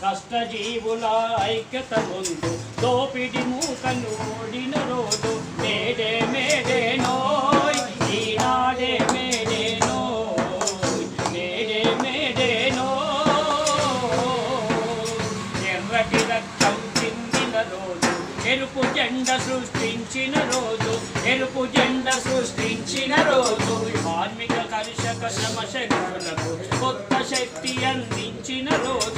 కష్టజీవుల ఐక్యత ముందు దోపిడి మూకను ఓడిన రోజు మేడే మేడే నోయ్ ఈనాడే మేడే నోయ్ మేడే మేడే నోయ్. ఎర్రటి రక్తం చిందిన రోజు ఎరుపు జెండ సృష్టించిన రోజు ఎరుపు జెండ సృష్టించిన రోజు. కార్మిక కర్షక శ్రమ శక్తులకు కొత్త శక్తి అందించిన రోజు.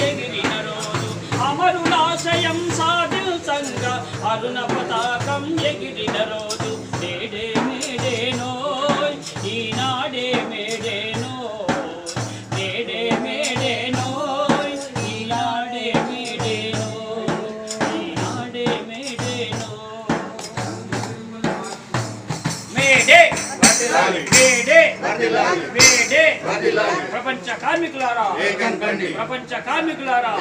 అరుణ పతాకం ఎగిరిన రోజు. మేడే మేడే నోయ్. ఈనాడే మేడే నోయ్. మేడే మేడే నోయ్. ఈనాడే ఈనాడే May Day నోయ్. May Day May Day May Day. ప్రపంచ కార్మికులారా. ప్రపంచ కార్మికులారా.